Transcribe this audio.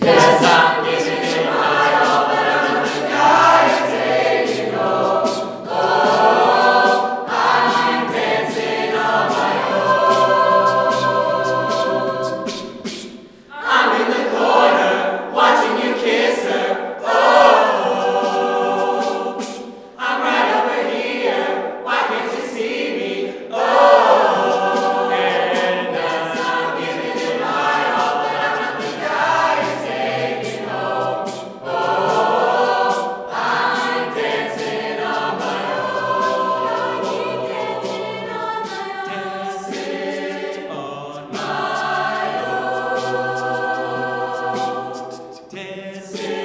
Yes. blessed.